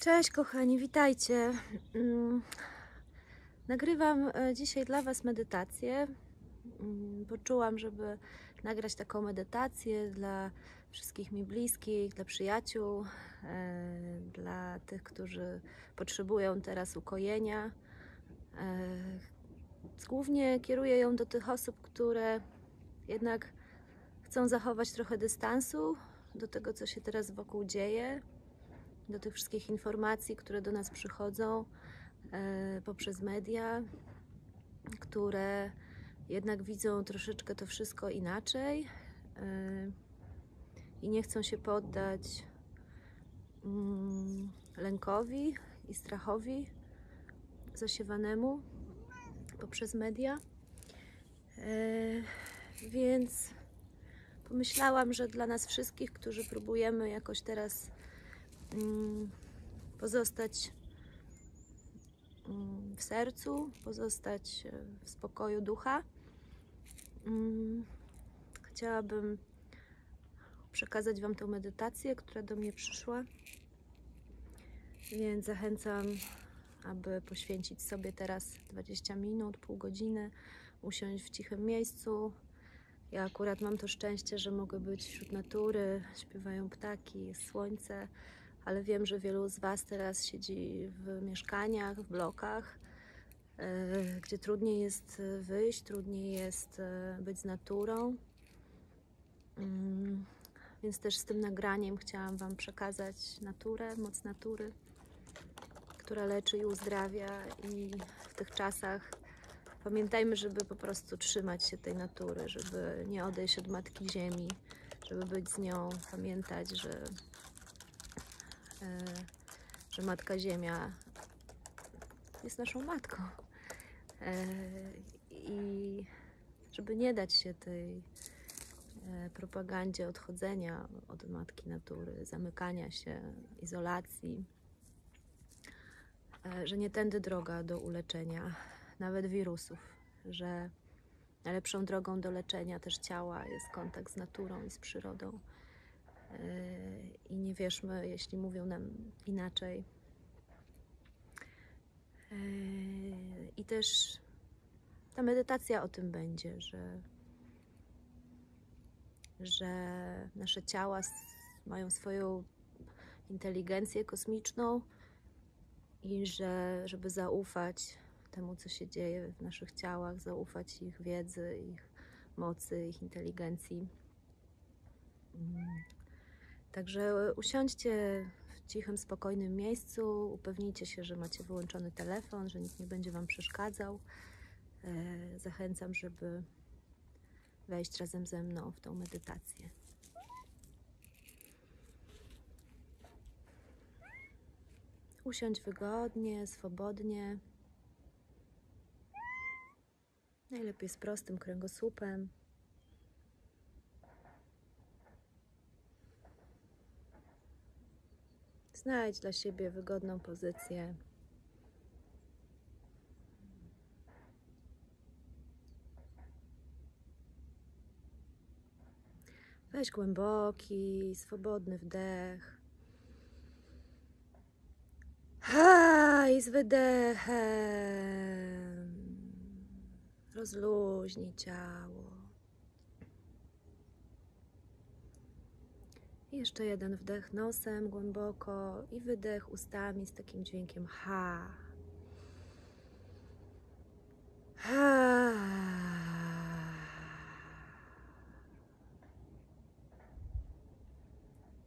Cześć kochani, witajcie. Mm, Nagrywam e, dzisiaj dla Was medytację. Mm, Poczułam, żeby nagrać taką medytację dla wszystkich mi bliskich, dla przyjaciół, e, dla tych, którzy potrzebują teraz ukojenia. E, Głównie kieruję ją do tych osób, które jednak chcą zachować trochę dystansu do tego, co się teraz wokół dzieje do tych wszystkich informacji, które do nas przychodzą e, poprzez media, które jednak widzą troszeczkę to wszystko inaczej e, i nie chcą się poddać mm, lękowi i strachowi zasiewanemu poprzez media. E, więc pomyślałam, że dla nas wszystkich, którzy próbujemy jakoś teraz pozostać mm, w sercu, pozostać e, w spokoju ducha. Mm, Chciałabym przekazać Wam tę medytację, która do mnie przyszła. Więc zachęcam, aby poświęcić sobie teraz 20 minut, pół godziny, usiąść w cichym miejscu. Ja akurat mam to szczęście, że mogę być wśród natury, śpiewają ptaki, jest słońce, ale wiem, że wielu z Was teraz siedzi w mieszkaniach, w blokach, e, gdzie trudniej jest e, wyjść, trudniej jest e, być z naturą. Mm, Więc też z tym nagraniem chciałam Wam przekazać naturę, moc natury, która leczy i uzdrawia. I w tych czasach pamiętajmy, żeby po prostu trzymać się tej natury, żeby nie odejść od Matki Ziemi, żeby być z nią, pamiętać, że że Matka Ziemia jest naszą matką. E, I żeby nie dać się tej e, propagandzie odchodzenia od Matki Natury, zamykania się, izolacji, e, że nie tędy droga do uleczenia nawet wirusów, że najlepszą drogą do leczenia też ciała jest kontakt z naturą i z przyrodą i nie wierzmy, jeśli mówią nam inaczej. I też ta medytacja o tym będzie, że, że nasze ciała mają swoją inteligencję kosmiczną i że, żeby zaufać temu, co się dzieje w naszych ciałach, zaufać ich wiedzy, ich mocy, ich inteligencji. Także usiądźcie w cichym, spokojnym miejscu, upewnijcie się, że macie wyłączony telefon, że nikt nie będzie Wam przeszkadzał. E, Zachęcam, żeby wejść razem ze mną w tą medytację. Usiądź wygodnie, swobodnie. Najlepiej z prostym kręgosłupem. Znajdź dla siebie wygodną pozycję. Weź głęboki, swobodny wdech. Ha, I z wydechem rozluźnij ciało. Jeszcze jeden wdech nosem głęboko i wydech ustami z takim dźwiękiem ha. Ha.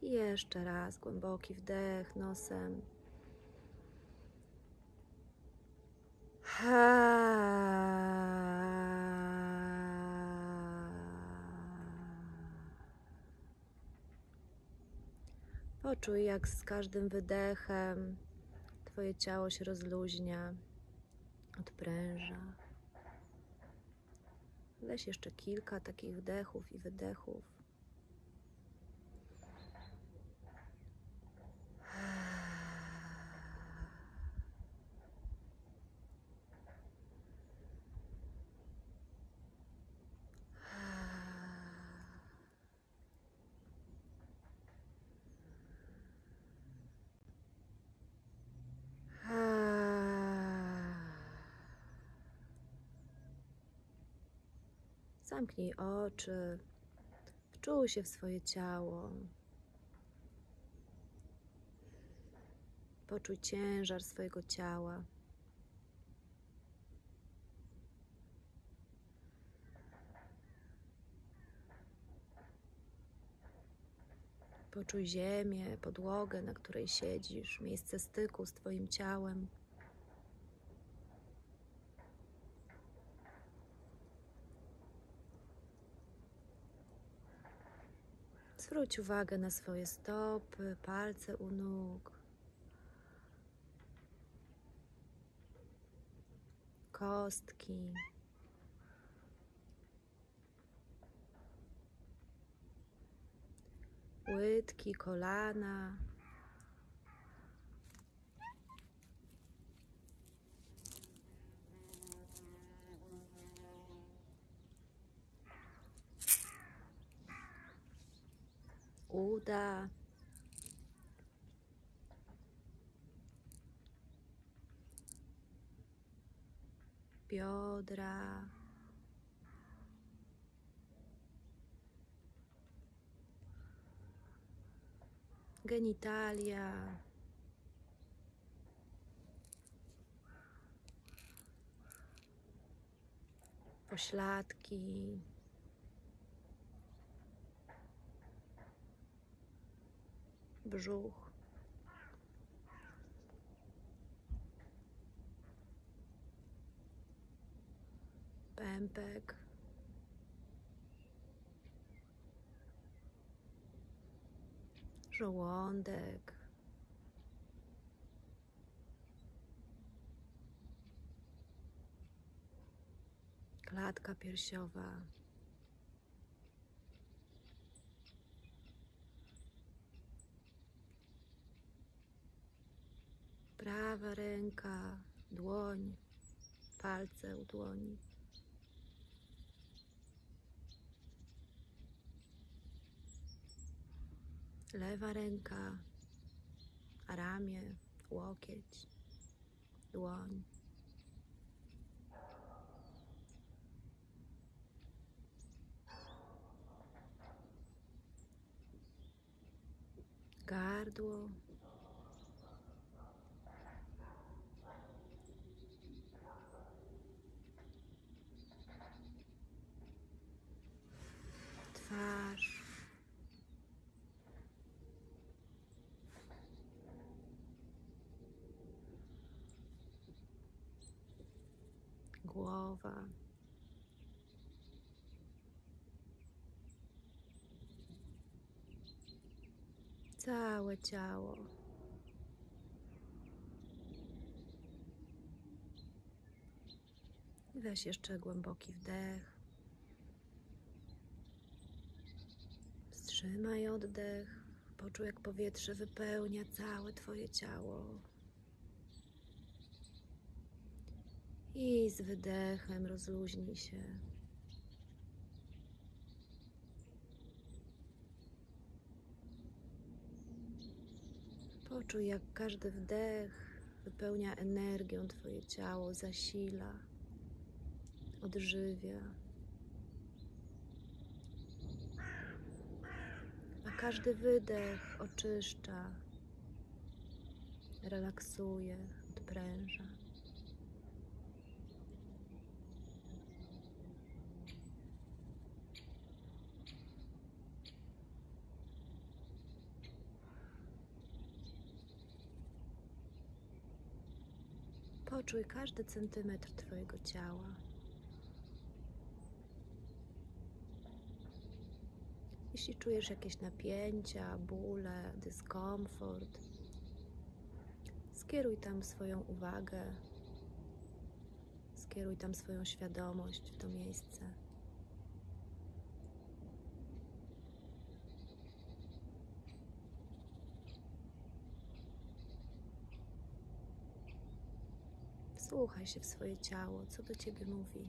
I jeszcze raz głęboki wdech nosem. Ha. Poczuj, jak z każdym wydechem Twoje ciało się rozluźnia, odpręża. Weź jeszcze kilka takich wdechów i wydechów. Zamknij oczy, wczuj się w swoje ciało. Poczuj ciężar swojego ciała. Poczuj ziemię, podłogę, na której siedzisz, miejsce styku z Twoim ciałem. Zwróć uwagę na swoje stopy, palce u nóg, kostki. Łydki, kolana. Uda. Biodra. genitalia. Pośladki. Brzuch. Pępek. żołądek. Klatka piersiowa. Prawa ręka, dłoń, palce u dłoni. lewa ręka, ramię, łokieć, dłoń. Gardło. Całe ciało. Weź jeszcze głęboki wdech. Wstrzymaj oddech. Poczuj, jak powietrze wypełnia całe Twoje ciało. I z wydechem rozluźnij się. Poczuj, jak każdy wdech wypełnia energią Twoje ciało, zasila, odżywia. A każdy wydech oczyszcza, relaksuje, odpręża. Poczuj każdy centymetr Twojego ciała. Jeśli czujesz jakieś napięcia, bóle, dyskomfort, skieruj tam swoją uwagę, skieruj tam swoją świadomość w to miejsce. Wsłuchaj się w swoje ciało, co do ciebie mówi.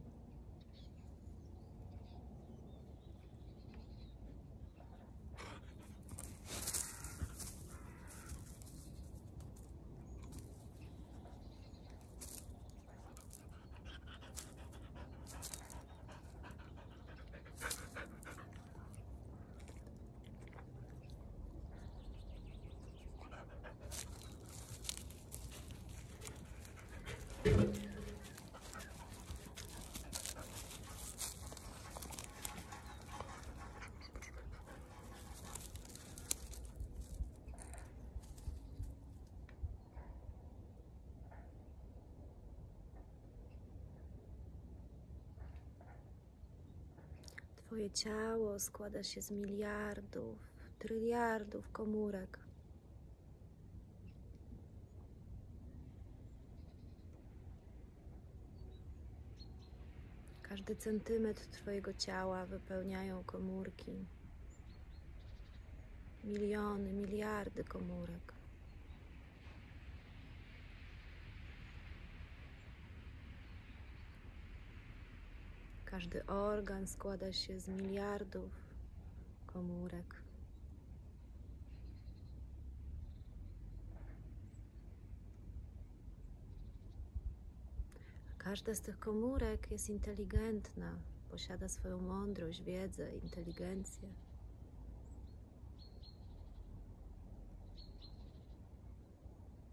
Twoje ciało składa się z miliardów, tryliardów komórek. Każdy centymetr Twojego ciała wypełniają komórki. Miliony, miliardy komórek. Każdy organ składa się z miliardów komórek. Każda z tych komórek jest inteligentna, posiada swoją mądrość, wiedzę, inteligencję.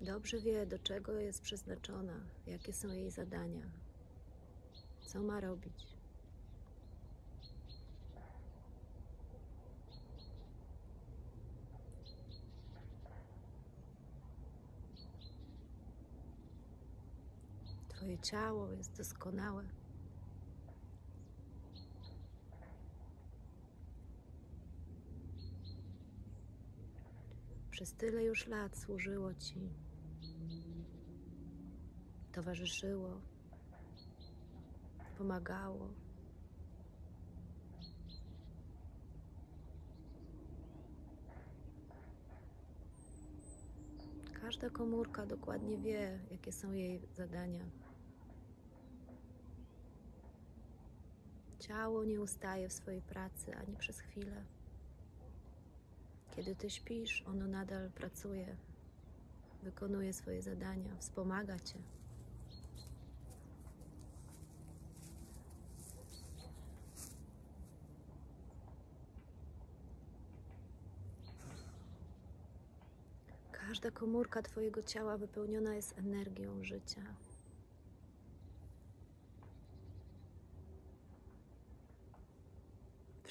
Dobrze wie, do czego jest przeznaczona, jakie są jej zadania, co ma robić. Twoje ciało jest doskonałe. Przez tyle już lat służyło Ci, towarzyszyło, pomagało. Każda komórka dokładnie wie, jakie są jej zadania. Ciało nie ustaje w swojej pracy ani przez chwilę. Kiedy ty śpisz, ono nadal pracuje, wykonuje swoje zadania, wspomaga cię. Każda komórka Twojego ciała wypełniona jest energią życia.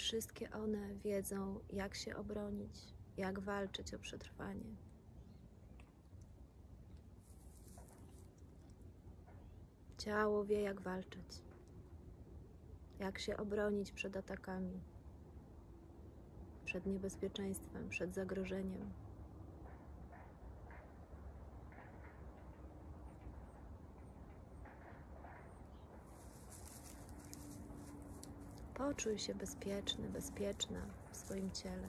Wszystkie one wiedzą, jak się obronić, jak walczyć o przetrwanie. Ciało wie, jak walczyć, jak się obronić przed atakami, przed niebezpieczeństwem, przed zagrożeniem. Poczuj się bezpieczny, bezpieczna w swoim ciele.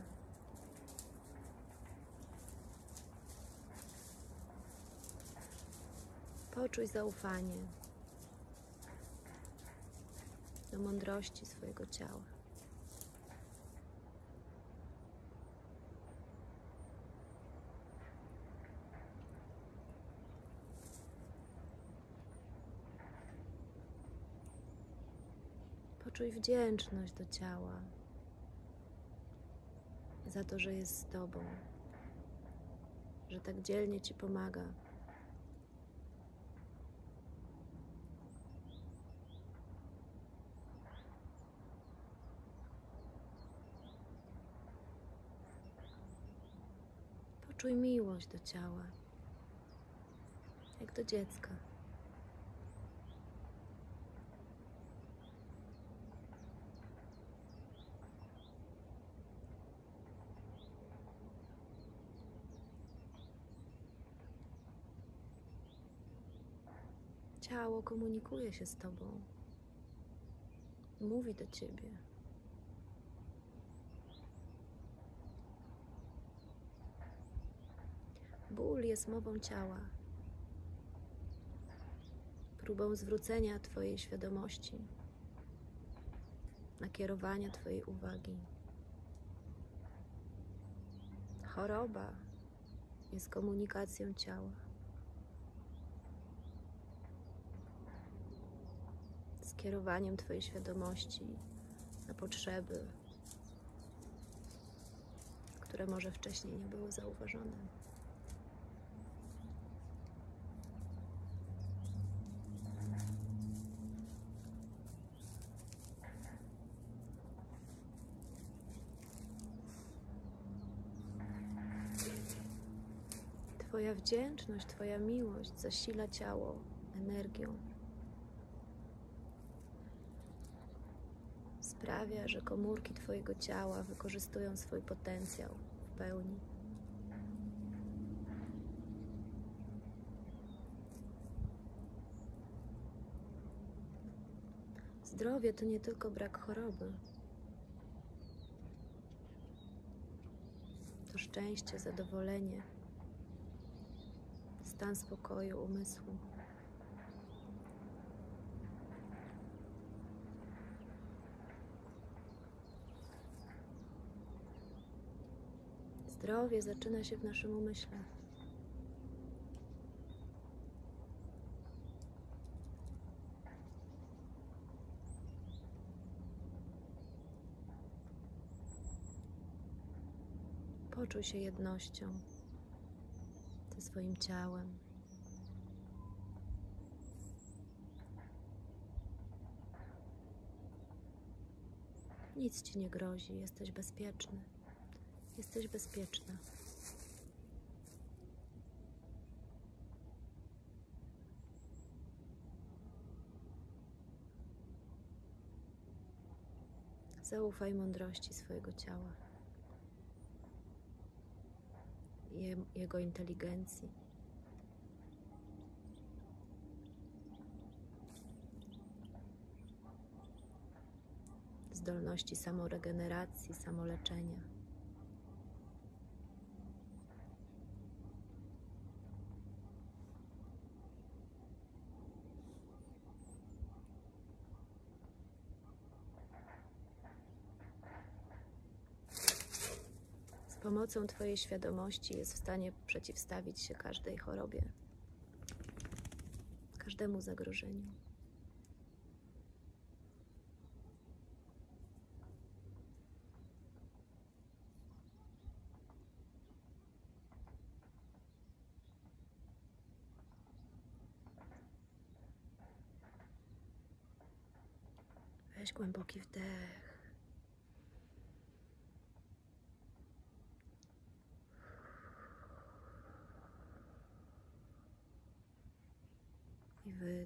Poczuj zaufanie do mądrości swojego ciała. Poczuj wdzięczność do ciała za to, że jest z Tobą, że tak dzielnie Ci pomaga. Poczuj miłość do ciała, jak do dziecka. Ciało komunikuje się z Tobą, mówi do Ciebie. Ból jest mową ciała, próbą zwrócenia Twojej świadomości, nakierowania Twojej uwagi. Choroba jest komunikacją ciała. kierowaniem Twojej świadomości na potrzeby, które może wcześniej nie były zauważone. Twoja wdzięczność, Twoja miłość zasila ciało energią, Sprawia, że komórki Twojego ciała wykorzystują swój potencjał w pełni. Zdrowie to nie tylko brak choroby. To szczęście, zadowolenie, stan spokoju umysłu. Zdrowie zaczyna się w naszym umyśle. Poczuj się jednością ze swoim ciałem. Nic ci nie grozi, jesteś bezpieczny. Jesteś bezpieczna. Zaufaj mądrości swojego ciała, je, jego inteligencji. Zdolności samoregeneracji, samoleczenia. Pomocą Twojej świadomości jest w stanie przeciwstawić się każdej chorobie, każdemu zagrożeniu. Weź głęboki wdech.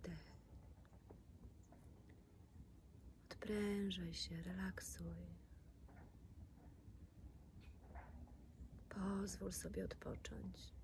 I wydech. Odprężaj się, relaksuj. Pozwól sobie odpocząć.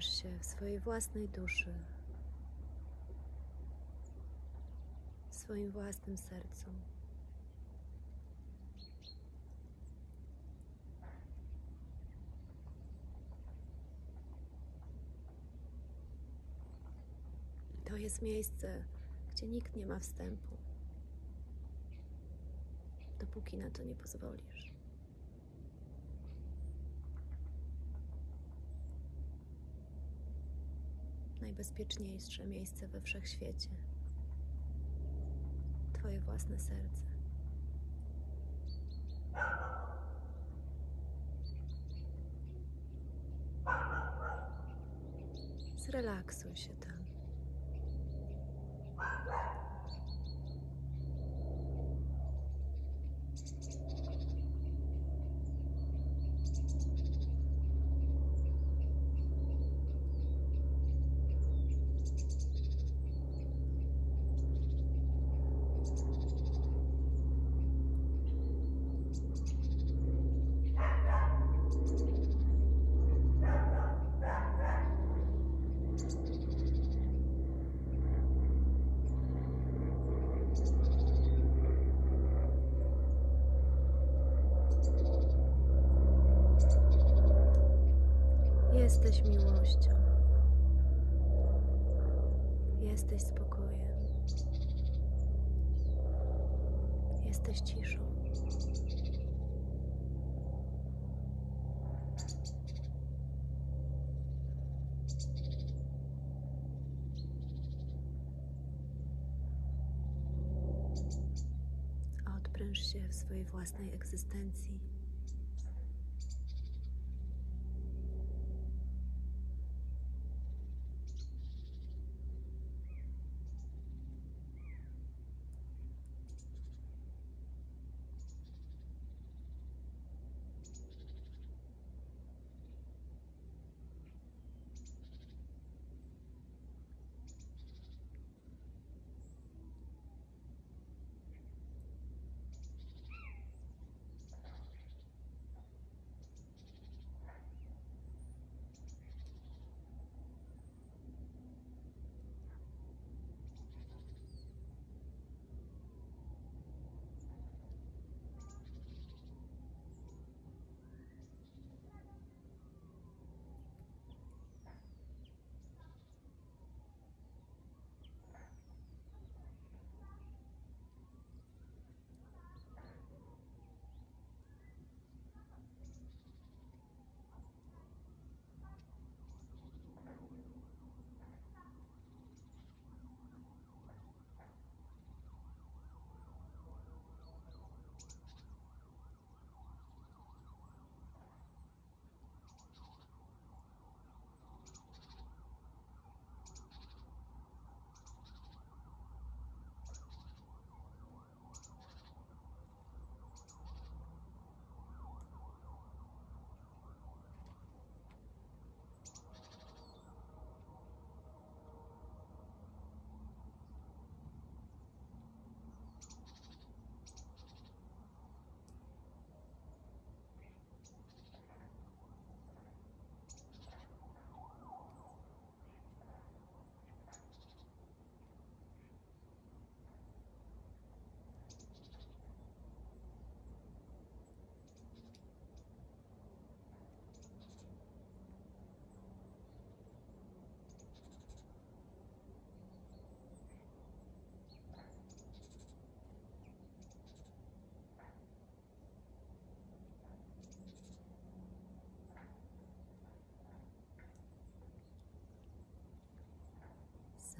Się w swojej własnej duszy, w swoim własnym sercu. To jest miejsce, gdzie nikt nie ma wstępu, dopóki na to nie pozwolisz. Najbezpieczniejsze miejsce we wszechświecie. Twoje własne serce. Zrelaksuj się tam. Jesteś miłością. Jesteś spokojem. Jesteś ciszą. Odpręż się w swojej własnej egzystencji.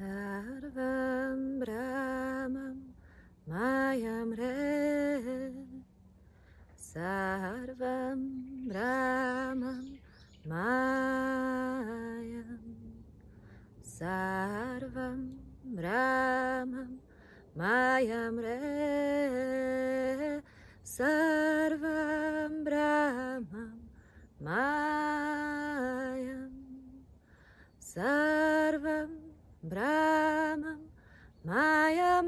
Sarvam Brahmam Mayam Re. Sarvam Brahmam Mayam. Sarvam Brahmam Mayam Re. Sarvam Brahmam Mayam. Sarvam Brahmam Mayam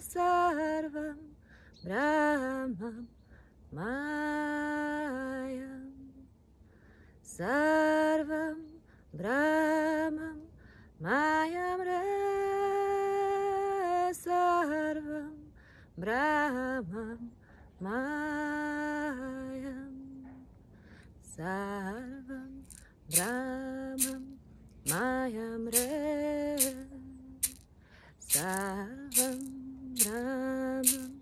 Sarvam Brahmam Mayam Sarvam Brahmam Mayam Sarvam Brahmam Mayam Sarvam Brahmam Mayamre Savam Ramam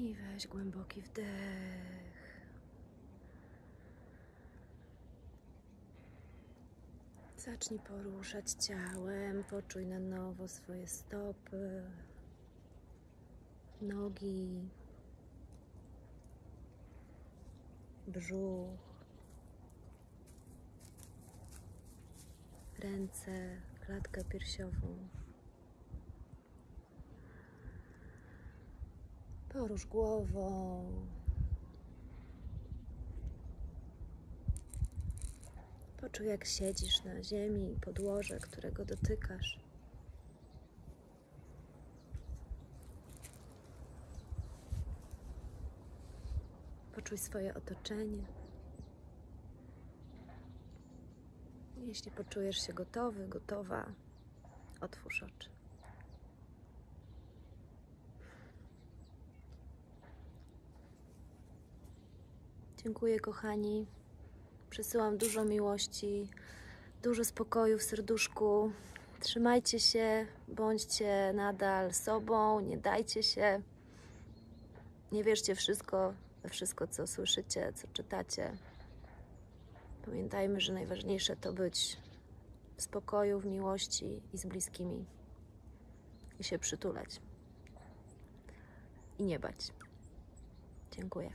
I weź głęboki wdech. Zacznij poruszać ciałem, poczuj na nowo swoje stopy, nogi, brzuch, ręce, klatkę piersiową. Porusz głową. Poczuj, jak siedzisz na ziemi, podłoże, którego dotykasz. Poczuj swoje otoczenie. Jeśli poczujesz się gotowy, gotowa, otwórz oczy. Dziękuję, kochani. Przesyłam dużo miłości, dużo spokoju w serduszku. Trzymajcie się, bądźcie nadal sobą, nie dajcie się. Nie wierzcie wszystko, wszystko, co słyszycie, co czytacie. Pamiętajmy, że najważniejsze to być w spokoju, w miłości i z bliskimi. I się przytulać. I nie bać. Dziękuję.